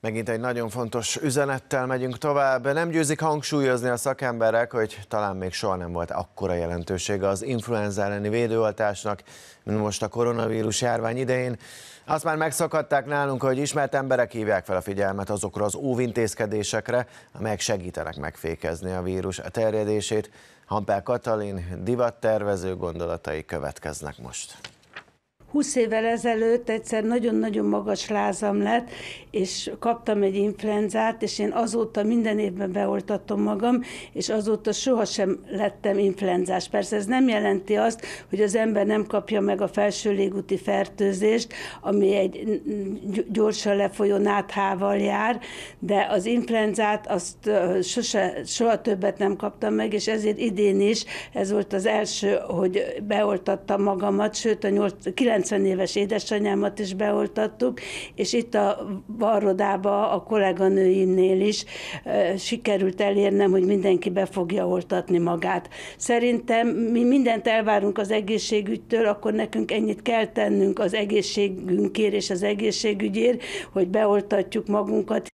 Megint egy nagyon fontos üzenettel megyünk tovább. Nem győzik hangsúlyozni a szakemberek, hogy talán még soha nem volt akkora jelentősége az influenza elleni védőoltásnak, mint most a koronavírus járvány idején. Azt már megszakadták nálunk, hogy ismert emberek hívják fel a figyelmet azokra az óvintézkedésekre, amelyek segítenek megfékezni a vírus terjedését. Hampel Katalin divattervező gondolatai következnek most. 20 évvel ezelőtt egyszer nagyon-nagyon magas lázam lett, és kaptam egy influenzát, és én azóta minden évben beoltatom magam, és azóta sohasem lettem influenzás. Persze ez nem jelenti azt, hogy az ember nem kapja meg a felső légúti fertőzést, ami egy gyorsan lefolyó náthával jár, de az influenzát azt sose, soha többet nem kaptam meg, és ezért idén is ez volt az első, hogy beoltattam magamat, sőt a 8, 90 éves édesanyámat is beoltattuk, és itt a varrodába a kolléganőimnél is sikerült elérnem, hogy mindenki be fogja oltatni magát. Szerintem mi mindent elvárunk az egészségügytől, akkor nekünk ennyit kell tennünk az egészségünkért és az egészségügyért, hogy beoltatjuk magunkat.